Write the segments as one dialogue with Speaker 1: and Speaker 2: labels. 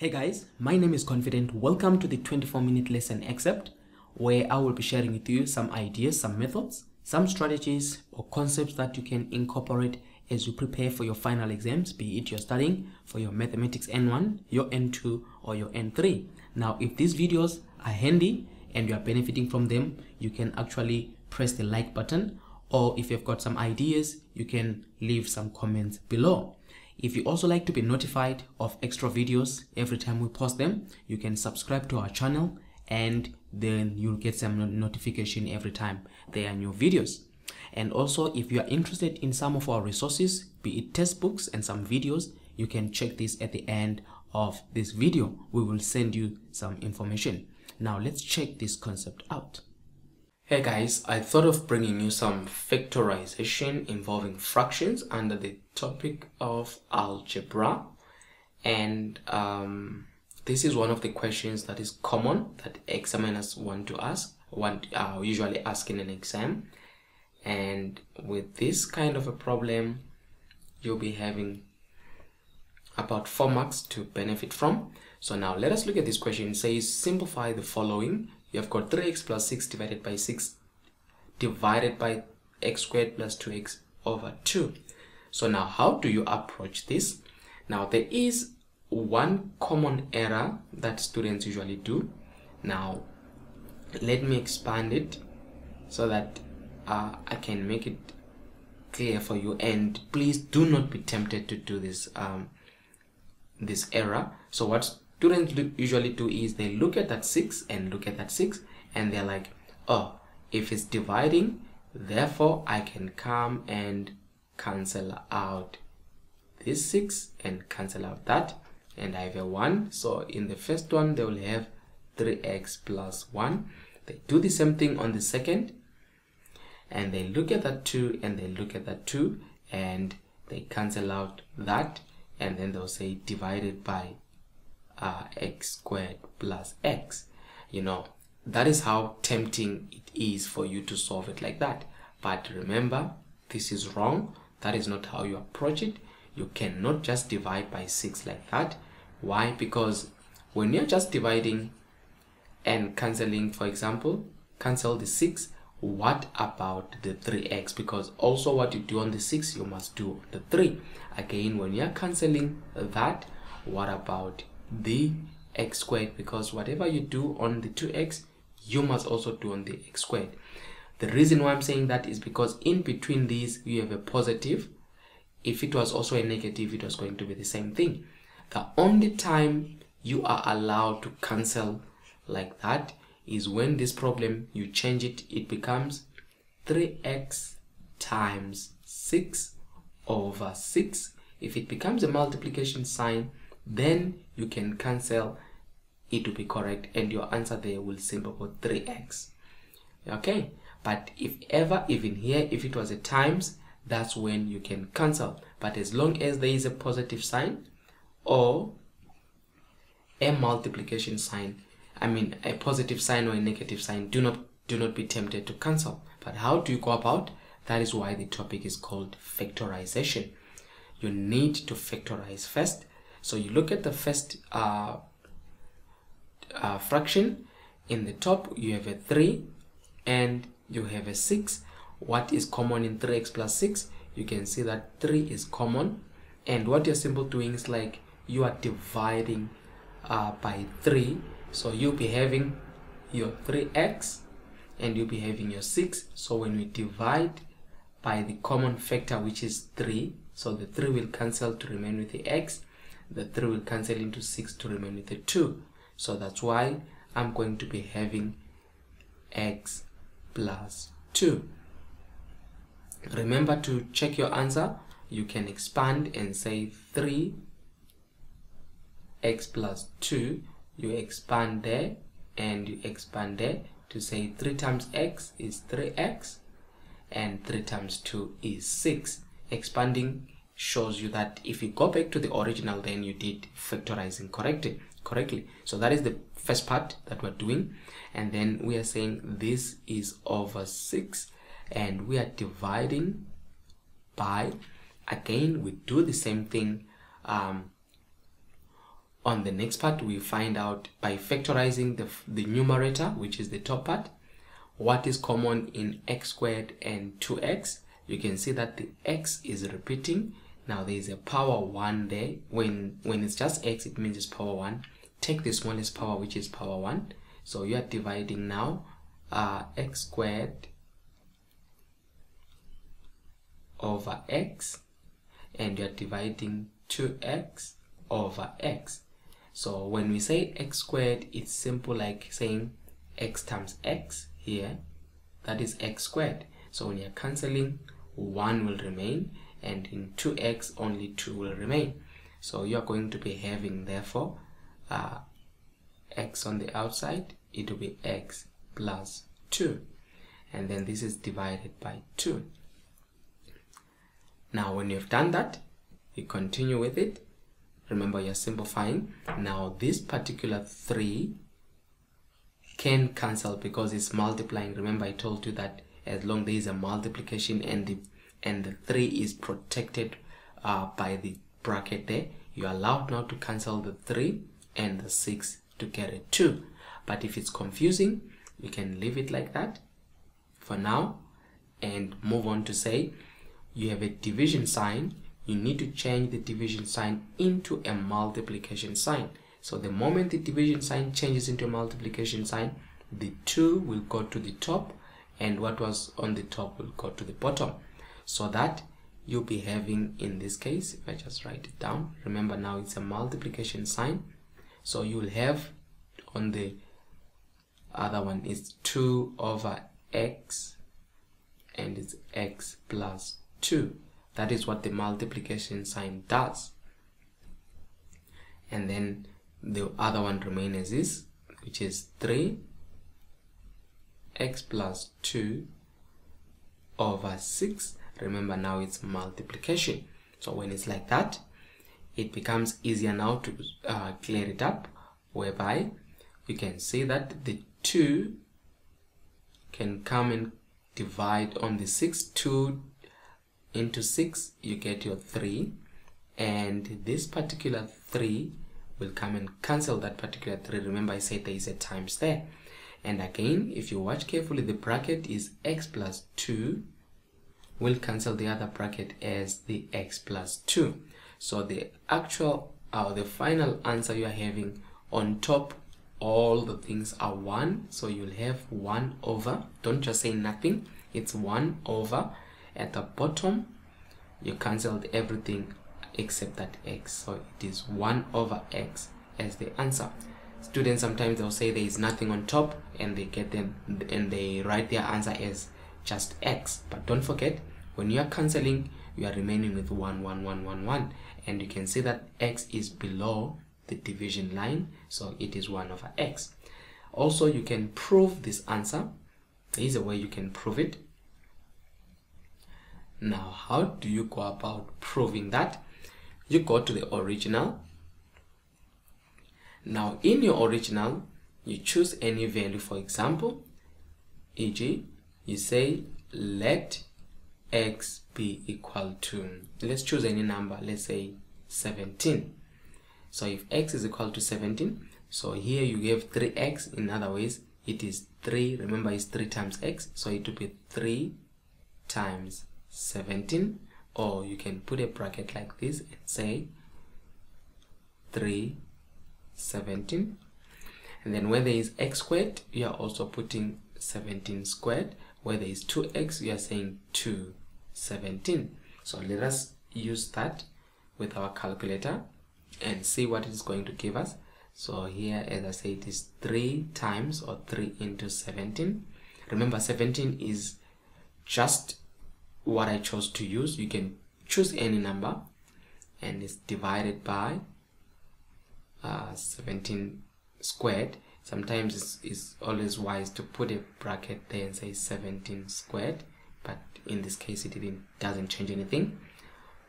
Speaker 1: Hey guys, my name is Confident. Welcome to the 24 minute lesson excerpt where I will be sharing with you some ideas, some methods, some strategies or concepts that you can incorporate as you prepare for your final exams, be it you're studying for your mathematics N1, your N2 or your N3. Now, if these videos are handy and you are benefiting from them, you can actually press the like button or if you've got some ideas, you can leave some comments below. If you also like to be notified of extra videos every time we post them, you can subscribe to our channel and then you'll get some notification every time there are new videos. And also, if you are interested in some of our resources, be it textbooks and some videos, you can check this at the end of this video. We will send you some information. Now, let's check this concept out. Hey guys, I thought of bringing you some factorization involving fractions under the topic of algebra. And um, this is one of the questions that is common that examiners want to ask, want uh, usually ask in an exam. And with this kind of a problem, you'll be having about four marks to benefit from. So now let us look at this question. It says simplify the following you have got 3x plus 6 divided by 6 divided by x squared plus 2x over 2. So now how do you approach this? Now there is one common error that students usually do. Now let me expand it so that uh, I can make it clear for you and please do not be tempted to do this um, this error. So what students usually do is they look at that 6 and look at that 6 and they're like oh if it's dividing therefore I can come and cancel out this 6 and cancel out that and I have a 1 so in the first one they will have 3x plus 1 they do the same thing on the second and they look at that 2 and they look at that 2 and they cancel out that and then they'll say divided by uh, x squared plus x you know. That is how tempting it is for you to solve it like that. But remember this is wrong. That is not how you approach it. You cannot just divide by 6 like that. Why? Because when you're just dividing and cancelling for example cancel the 6 what about the 3x because also what you do on the 6 you must do the 3 again when you're cancelling that what about the x squared because whatever you do on the 2x you must also do on the x squared. The reason why i'm saying that is because in between these you have a positive. If it was also a negative it was going to be the same thing. The only time you are allowed to cancel like that is when this problem you change it it becomes 3x times 6 over 6 if it becomes a multiplication sign then you can cancel it to be correct and your answer there will simply put 3x okay? But if ever even here if it was a times that's when you can cancel. But as long as there is a positive sign or a multiplication sign i mean a positive sign or a negative sign do not do not be tempted to cancel. But how do you go about? That is why the topic is called factorization. You need to factorize first so you look at the first uh, uh, fraction. In the top you have a 3 and you have a 6 what is common in 3x plus 6 you can see that 3 is common. And what you're simply doing is like you are dividing uh, by 3 so you'll be having your 3x and you'll be having your 6 so when we divide by the common factor which is 3 so the 3 will cancel to remain with the x the 3 will cancel into 6 to remain with the 2 so that's why I'm going to be having x plus 2 remember to check your answer. You can expand and say 3 x plus 2 you expand there and you expand there to say 3 times x is 3x and 3 times 2 is 6 expanding shows you that if you go back to the original then you did factorizing correctly correctly. So that is the first part that we're doing. And then we are saying this is over 6 and we are dividing by again we do the same thing um, on the next part we find out by factorizing the, the numerator which is the top part what is common in x squared and 2x you can see that the x is repeating now there is a power 1 there. When when it's just x it means it's power 1 take the smallest power which is power 1 so you are dividing now uh, x squared over x and you're dividing 2x over x. So when we say x squared it's simple like saying x times x here. That is x squared. So when you're cancelling 1 will remain and in 2x only 2 will remain. So you're going to be having therefore uh, x on the outside it will be x plus 2 and then this is divided by 2 now when you've done that you continue with it. Remember you're simplifying. Now this particular 3 can cancel because it's multiplying. Remember I told you that as long there is a multiplication and the and the 3 is protected uh, by the bracket there. You're allowed now to cancel the 3 and the 6 to get a 2 but if it's confusing you can leave it like that for now and move on to say you have a division sign. You need to change the division sign into a multiplication sign. So the moment the division sign changes into a multiplication sign the 2 will go to the top and what was on the top will go to the bottom so that you'll be having in this case if I just write it down remember now it's a multiplication sign. So you'll have on the other one is 2 over x and it's x plus 2 that is what the multiplication sign does. And then the other one remains is which is 3 x plus 2 over 6 remember now it's multiplication. So when it's like that it becomes easier now to uh, clear it up whereby you can see that the 2 can come and divide on the 6 2 into 6 you get your 3 and this particular 3 will come and cancel that particular 3 remember I said there is a times there. And again if you watch carefully the bracket is x plus 2 will cancel the other bracket as the x plus 2 so the actual or uh, the final answer you are having on top all the things are 1 so you'll have 1 over. Don't just say nothing. It's 1 over. At the bottom you cancelled everything except that x. So it is 1 over x as the answer. Students sometimes they'll say there is nothing on top and they get them and they write their answer as just x. But don't forget when you are cancelling you are remaining with 1 1 1 1 1 and you can see that x is below the division line so it is 1 over x. Also you can prove this answer. There is a way you can prove it. Now how do you go about proving that? You go to the original. Now in your original you choose any value for example e.g you say let x be equal to let's choose any number let's say 17 so if x is equal to 17 so here you give 3x in other ways it is 3 remember it's 3 times x so it will be 3 times 17 or you can put a bracket like this and say 3 17 and then where there is x squared you are also putting 17 squared where there is 2x you are saying 2 17 so let us use that with our calculator and see what it is going to give us. So here as i say it is 3 times or 3 into 17 remember 17 is just what i chose to use. You can choose any number and it's divided by uh, 17 squared sometimes it's, it's always wise to put a bracket there and say 17 squared but in this case it didn't doesn't change anything.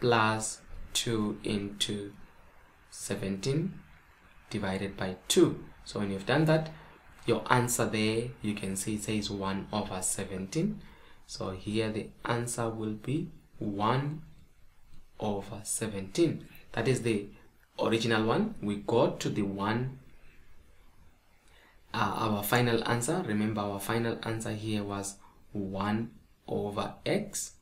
Speaker 1: Plus 2 into 17 divided by 2 so when you've done that your answer there you can see it says 1 over 17 so here the answer will be 1 over 17 that is the original one. We got to the one uh, our final answer remember our final answer here was 1 over x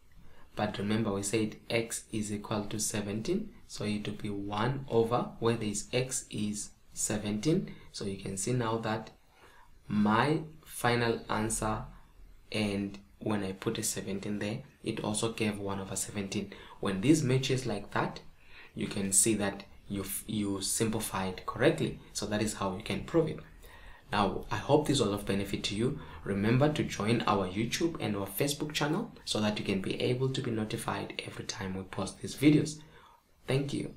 Speaker 1: but remember we said x is equal to 17 so it will be 1 over where this x is 17 so you can see now that my final answer and when I put a 17 there it also gave 1 over 17 when this matches like that you can see that you you simplified correctly. So that is how you can prove it now i hope this was of benefit to you. Remember to join our youtube and our facebook channel so that you can be able to be notified every time we post these videos. Thank you.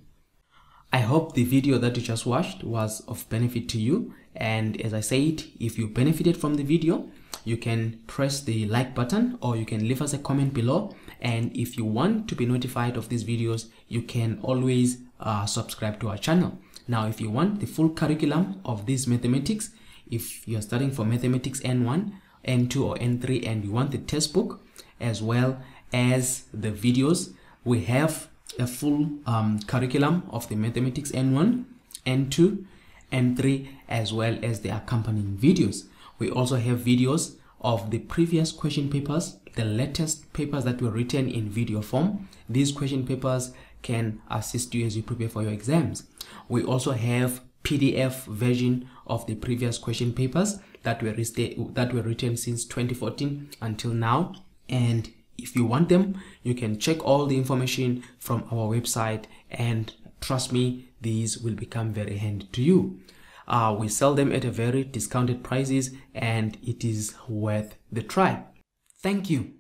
Speaker 1: I hope the video that you just watched was of benefit to you. And as i said if you benefited from the video you can press the like button or you can leave us a comment below. And if you want to be notified of these videos you can always uh, subscribe to our channel. Now if you want the full curriculum of these mathematics if you're studying for mathematics n1 n2 or n3 and you want the textbook as well as the videos we have a full um, curriculum of the mathematics n1 n2 n3 as well as the accompanying videos. We also have videos of the previous question papers the latest papers that were written in video form. These question papers can assist you as you prepare for your exams. We also have pdf version of the previous question papers that were that were written since 2014 until now and if you want them you can check all the information from our website and trust me these will become very handy to you uh, we sell them at a very discounted prices and it is worth the try. Thank you.